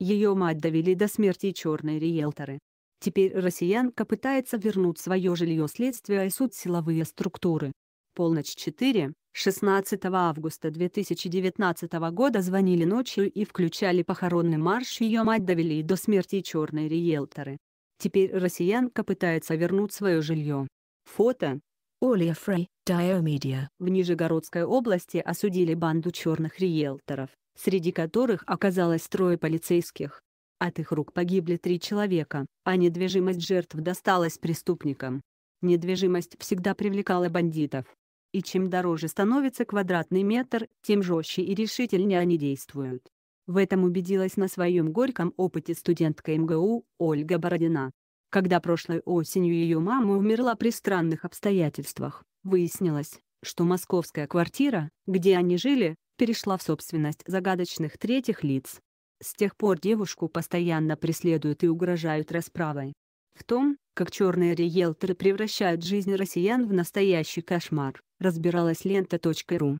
Ее мать довели до смерти черные риэлторы. Теперь россиянка пытается вернуть свое жилье следствие и суд силовые структуры. Полночь 4, 16 августа 2019 года звонили ночью и включали похоронный марш ее мать довели до смерти черные риэлторы. Теперь россиянка пытается вернуть свое жилье. Фото. Оля Фрей, Диомедиа. В Нижегородской области осудили банду черных риэлторов, среди которых оказалось трое полицейских. От их рук погибли три человека, а недвижимость жертв досталась преступникам. Недвижимость всегда привлекала бандитов. И чем дороже становится квадратный метр, тем жестче и решительнее они действуют. В этом убедилась на своем горьком опыте студентка МГУ Ольга Бородина. Когда прошлой осенью ее мама умерла при странных обстоятельствах, выяснилось, что московская квартира, где они жили, перешла в собственность загадочных третьих лиц. С тех пор девушку постоянно преследуют и угрожают расправой. В том, как черные риэлторы превращают жизнь россиян в настоящий кошмар, разбиралась лента.ру.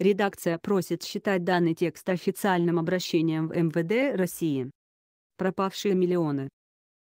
Редакция просит считать данный текст официальным обращением в МВД России. Пропавшие миллионы.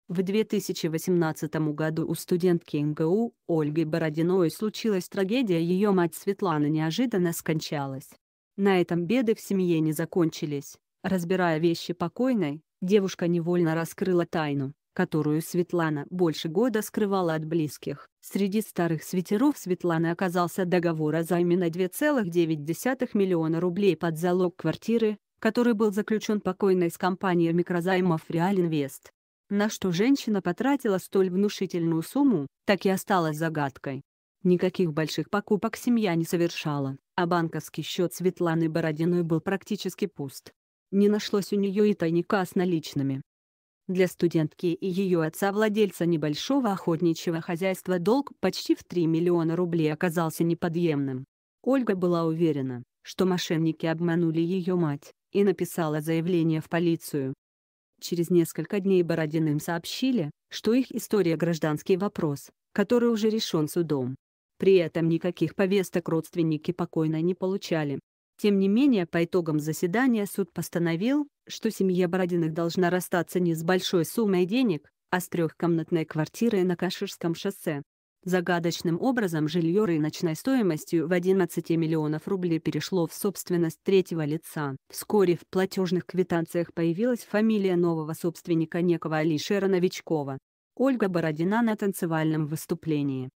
В 2018 году у студентки МГУ Ольги Бородиной случилась трагедия ее мать Светлана неожиданно скончалась. На этом беды в семье не закончились. Разбирая вещи покойной, девушка невольно раскрыла тайну, которую Светлана больше года скрывала от близких. Среди старых свитеров Светланы оказался договор о займе на 2,9 миллиона рублей под залог квартиры, который был заключен покойной с компанией микрозаймов Реал Инвест. На что женщина потратила столь внушительную сумму, так и осталась загадкой. Никаких больших покупок семья не совершала, а банковский счет Светланы Бородиной был практически пуст. Не нашлось у нее и тайника с наличными. Для студентки и ее отца-владельца небольшого охотничьего хозяйства долг почти в 3 миллиона рублей оказался неподъемным. Ольга была уверена, что мошенники обманули ее мать, и написала заявление в полицию. Через несколько дней Бородиным сообщили, что их история гражданский вопрос, который уже решен судом. При этом никаких повесток родственники покойной не получали. Тем не менее по итогам заседания суд постановил, что семья Бородиных должна расстаться не с большой суммой денег, а с трехкомнатной квартирой на Каширском шоссе. Загадочным образом жилье рыночной стоимостью в 11 миллионов рублей перешло в собственность третьего лица. Вскоре в платежных квитанциях появилась фамилия нового собственника некого Алишера Новичкова. Ольга Бородина на танцевальном выступлении.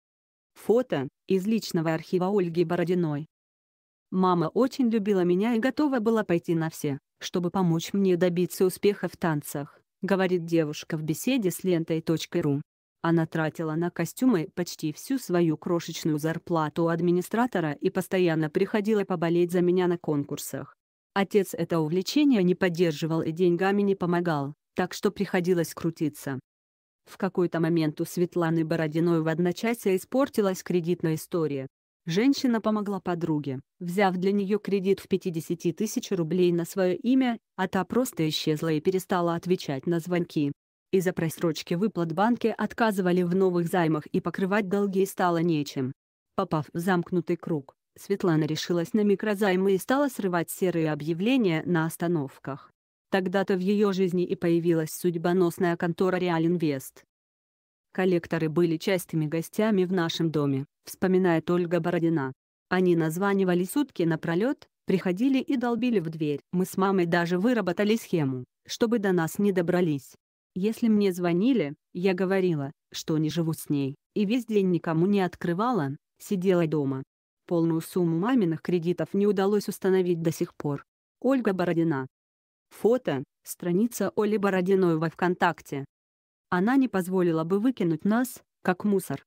Фото из личного архива Ольги Бородиной. Мама очень любила меня и готова была пойти на все, чтобы помочь мне добиться успеха в танцах, говорит девушка в беседе с лентой.ру. Она тратила на костюмы почти всю свою крошечную зарплату администратора и постоянно приходила поболеть за меня на конкурсах. Отец это увлечение не поддерживал и деньгами не помогал, так что приходилось крутиться. В какой-то момент у Светланы Бородиной в одночасье испортилась кредитная история, Женщина помогла подруге, взяв для нее кредит в 50 тысяч рублей на свое имя, а та просто исчезла и перестала отвечать на звонки. Из-за просрочки выплат банки отказывали в новых займах и покрывать долги стало нечем. Попав в замкнутый круг, Светлана решилась на микрозаймы и стала срывать серые объявления на остановках. Тогда-то в ее жизни и появилась судьбоносная контора Реал Инвест. Коллекторы были частыми гостями в нашем доме, вспоминает Ольга Бородина. Они названивали сутки напролет, приходили и долбили в дверь. Мы с мамой даже выработали схему, чтобы до нас не добрались. Если мне звонили, я говорила, что не живу с ней, и весь день никому не открывала, сидела дома. Полную сумму маминых кредитов не удалось установить до сих пор. Ольга Бородина. Фото, страница Оли Бородиной во ВКонтакте она не позволила бы выкинуть нас, как мусор.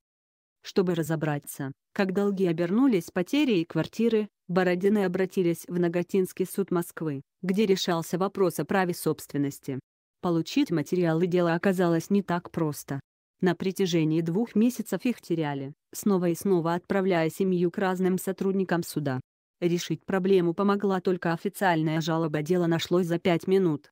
Чтобы разобраться, как долги обернулись потерей квартиры, Бородины обратились в Нагатинский суд Москвы, где решался вопрос о праве собственности. Получить материалы дела оказалось не так просто. На протяжении двух месяцев их теряли, снова и снова отправляя семью к разным сотрудникам суда. Решить проблему помогла только официальная жалоба дела нашлось за пять минут.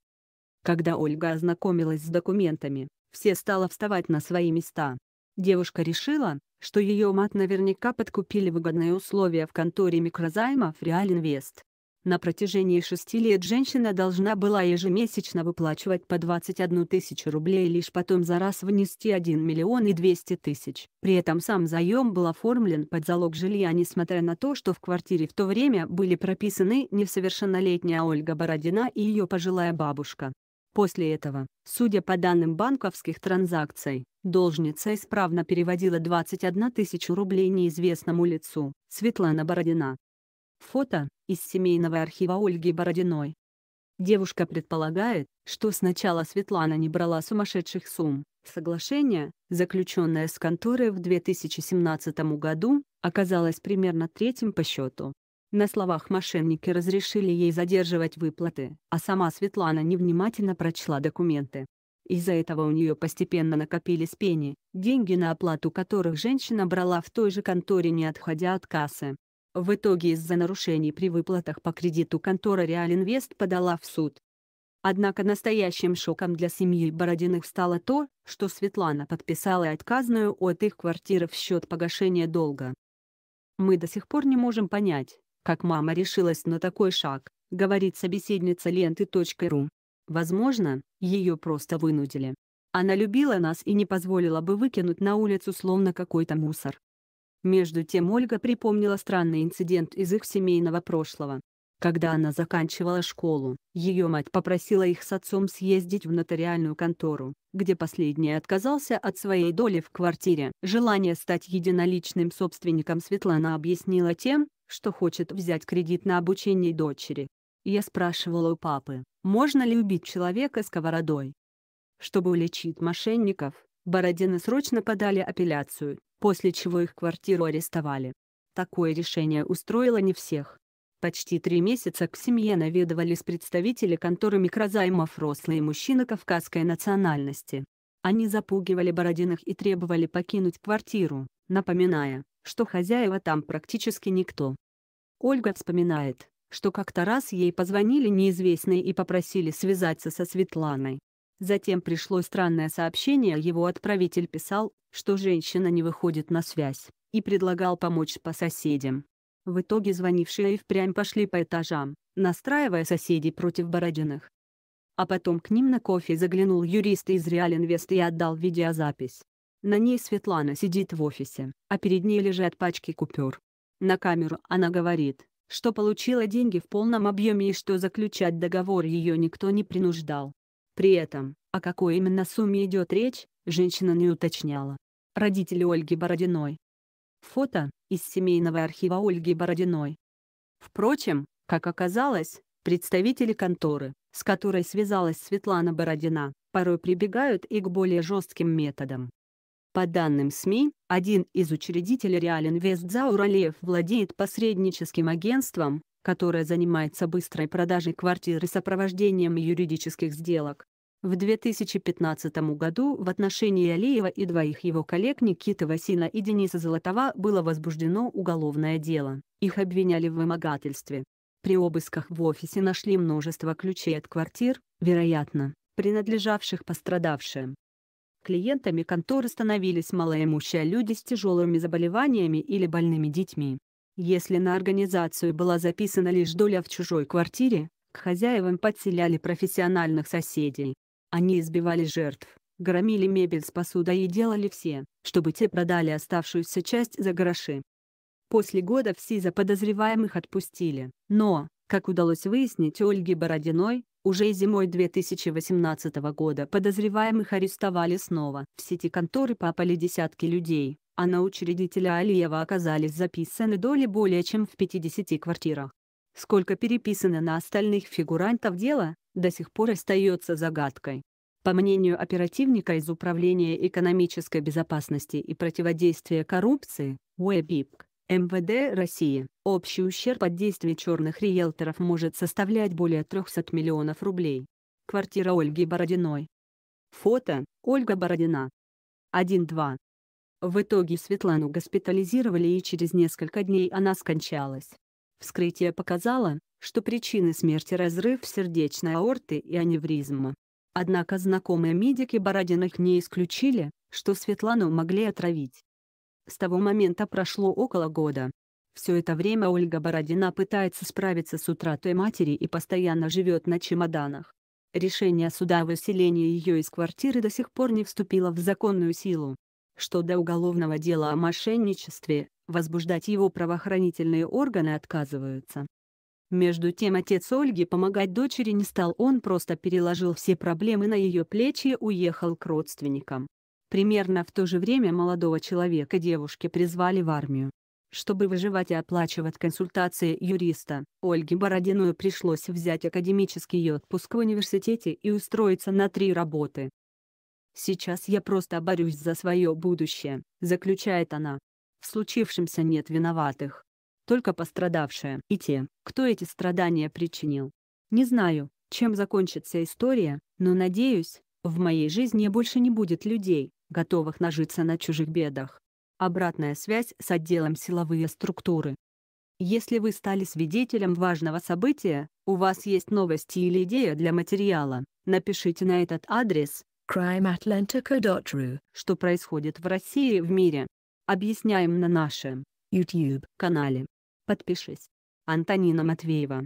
Когда Ольга ознакомилась с документами, все стало вставать на свои места. Девушка решила, что ее мать наверняка подкупили выгодные условия в конторе микрозаймов Реал Инвест. На протяжении шести лет женщина должна была ежемесячно выплачивать по 21 тысячу рублей и лишь потом за раз внести 1 миллион и 200 тысяч. При этом сам заем был оформлен под залог жилья несмотря на то, что в квартире в то время были прописаны несовершеннолетняя Ольга Бородина и ее пожилая бабушка. После этого, судя по данным банковских транзакций, должница исправно переводила 21 тысячу рублей неизвестному лицу, Светлана Бородина. Фото из семейного архива Ольги Бородиной. Девушка предполагает, что сначала Светлана не брала сумасшедших сумм. Соглашение, заключенное с конторой в 2017 году, оказалось примерно третьим по счету. На словах мошенники разрешили ей задерживать выплаты, а сама Светлана невнимательно прочла документы. Из-за этого у нее постепенно накопились пени, деньги на оплату которых женщина брала в той же конторе не отходя от кассы. В итоге из-за нарушений при выплатах по кредиту контора Реалинвест подала в суд. Однако настоящим шоком для семьи Бородиных стало то, что Светлана подписала отказную от их квартиры в счет погашения долга. «Мы до сих пор не можем понять, как мама решилась на такой шаг», говорит собеседница ленты.ру. Возможно, ее просто вынудили. Она любила нас и не позволила бы выкинуть на улицу словно какой-то мусор. Между тем Ольга припомнила странный инцидент из их семейного прошлого. Когда она заканчивала школу, ее мать попросила их с отцом съездить в нотариальную контору, где последний отказался от своей доли в квартире. Желание стать единоличным собственником Светлана объяснила тем, что хочет взять кредит на обучение дочери. Я спрашивала у папы, можно ли убить человека сковородой. Чтобы уличить мошенников, Бородины срочно подали апелляцию, после чего их квартиру арестовали. Такое решение устроило не всех. Почти три месяца к семье наведывались представители конторы микрозаймов рослые мужчины кавказской национальности. Они запугивали Бородиных и требовали покинуть квартиру, напоминая, что хозяева там практически никто. Ольга вспоминает, что как-то раз ей позвонили неизвестные и попросили связаться со Светланой. Затем пришло странное сообщение, его отправитель писал, что женщина не выходит на связь, и предлагал помочь по соседям. В итоге звонившие и впрямь пошли по этажам, настраивая соседей против Бородиных. А потом к ним на кофе заглянул юрист из Реалинвест и отдал видеозапись. На ней Светлана сидит в офисе, а перед ней лежат пачки купюр. На камеру она говорит, что получила деньги в полном объеме и что заключать договор ее никто не принуждал. При этом, о какой именно сумме идет речь, женщина не уточняла. Родители Ольги Бородиной. Фото из семейного архива Ольги Бородиной. Впрочем, как оказалось, представители конторы, с которой связалась Светлана Бородина, порой прибегают и к более жестким методам. По данным СМИ, один из учредителей Реалинвест Зауралиев владеет посредническим агентством, которая занимается быстрой продажей квартир и сопровождением юридических сделок. В 2015 году в отношении Алиева и двоих его коллег Никиты Васина и Дениса Золотова было возбуждено уголовное дело. Их обвиняли в вымогательстве. При обысках в офисе нашли множество ключей от квартир, вероятно, принадлежавших пострадавшим. Клиентами конторы становились малоимущие люди с тяжелыми заболеваниями или больными детьми. Если на организацию была записана лишь доля в чужой квартире, к хозяевам подселяли профессиональных соседей. Они избивали жертв, громили мебель с посудой и делали все, чтобы те продали оставшуюся часть за гроши. После года все заподозреваемых отпустили, но, как удалось выяснить Ольге Бородиной, уже зимой 2018 года подозреваемых арестовали снова. В сети конторы попали десятки людей, а на учредителя Алиева оказались записаны доли более чем в 50 квартирах. Сколько переписано на остальных фигурантов дела, до сих пор остается загадкой. По мнению оперативника из Управления экономической безопасности и противодействия коррупции, УЭБИПК, МВД России, общий ущерб от действий черных риэлторов может составлять более 300 миллионов рублей. Квартира Ольги Бородиной. Фото, Ольга Бородина. 1-2. В итоге Светлану госпитализировали и через несколько дней она скончалась. Вскрытие показало, что причины смерти – разрыв сердечной аорты и аневризма. Однако знакомые медики Бородиных не исключили, что Светлану могли отравить. С того момента прошло около года. Все это время Ольга Бородина пытается справиться с утратой матери и постоянно живет на чемоданах. Решение суда о выселении ее из квартиры до сих пор не вступило в законную силу. Что до уголовного дела о мошенничестве, возбуждать его правоохранительные органы отказываются. Между тем отец Ольги помогать дочери не стал, он просто переложил все проблемы на ее плечи и уехал к родственникам. Примерно в то же время молодого человека девушки призвали в армию. Чтобы выживать и оплачивать консультации юриста, Ольге Бородиной пришлось взять академический отпуск в университете и устроиться на три работы. «Сейчас я просто борюсь за свое будущее», — заключает она. В случившемся нет виноватых. Только пострадавшие и те, кто эти страдания причинил. Не знаю, чем закончится история, но надеюсь, в моей жизни больше не будет людей, готовых нажиться на чужих бедах. Обратная связь с отделом силовые структуры. Если вы стали свидетелем важного события, у вас есть новости или идея для материала, напишите на этот адрес crimeatlantica.ru что происходит в России и в мире. Объясняем на нашем YouTube канале. Подпишись. Антонина Матвеева